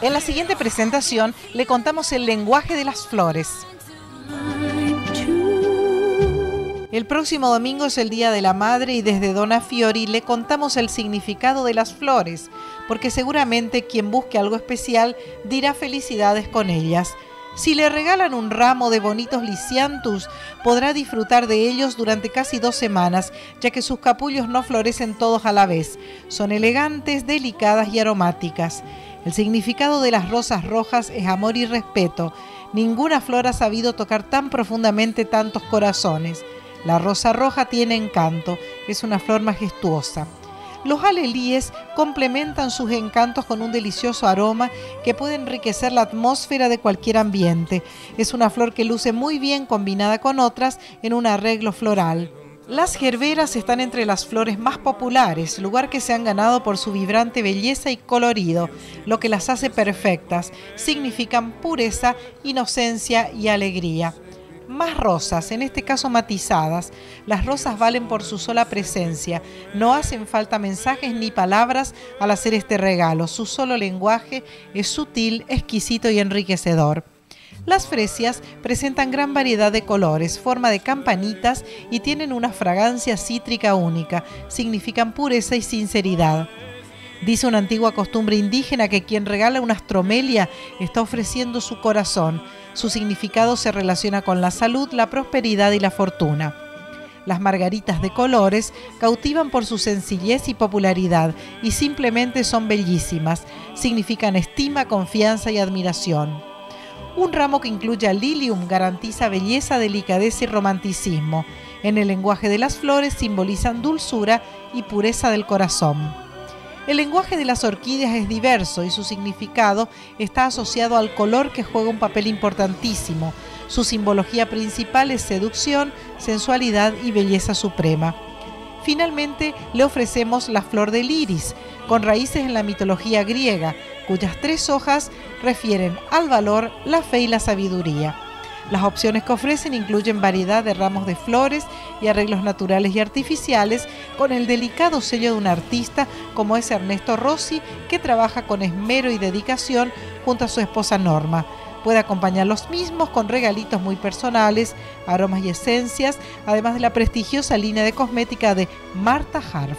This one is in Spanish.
En la siguiente presentación le contamos el lenguaje de las flores. El próximo domingo es el Día de la Madre y desde Dona Fiori le contamos el significado de las flores, porque seguramente quien busque algo especial dirá felicidades con ellas. Si le regalan un ramo de bonitos lisiantus, podrá disfrutar de ellos durante casi dos semanas, ya que sus capullos no florecen todos a la vez. Son elegantes, delicadas y aromáticas. El significado de las rosas rojas es amor y respeto. Ninguna flor ha sabido tocar tan profundamente tantos corazones. La rosa roja tiene encanto, es una flor majestuosa. Los alelíes complementan sus encantos con un delicioso aroma que puede enriquecer la atmósfera de cualquier ambiente. Es una flor que luce muy bien combinada con otras en un arreglo floral. Las gerberas están entre las flores más populares, lugar que se han ganado por su vibrante belleza y colorido, lo que las hace perfectas. Significan pureza, inocencia y alegría más rosas, en este caso matizadas. Las rosas valen por su sola presencia. No hacen falta mensajes ni palabras al hacer este regalo. Su solo lenguaje es sutil, exquisito y enriquecedor. Las fresias presentan gran variedad de colores, forma de campanitas y tienen una fragancia cítrica única. Significan pureza y sinceridad. Dice una antigua costumbre indígena que quien regala una astromelia está ofreciendo su corazón. Su significado se relaciona con la salud, la prosperidad y la fortuna. Las margaritas de colores cautivan por su sencillez y popularidad y simplemente son bellísimas. Significan estima, confianza y admiración. Un ramo que incluye lilium garantiza belleza, delicadeza y romanticismo. En el lenguaje de las flores simbolizan dulzura y pureza del corazón. El lenguaje de las orquídeas es diverso y su significado está asociado al color que juega un papel importantísimo. Su simbología principal es seducción, sensualidad y belleza suprema. Finalmente, le ofrecemos la flor del iris, con raíces en la mitología griega, cuyas tres hojas refieren al valor, la fe y la sabiduría. Las opciones que ofrecen incluyen variedad de ramos de flores y arreglos naturales y artificiales con el delicado sello de un artista como es Ernesto Rossi, que trabaja con esmero y dedicación junto a su esposa Norma. Puede acompañar los mismos con regalitos muy personales, aromas y esencias, además de la prestigiosa línea de cosmética de Marta Harf.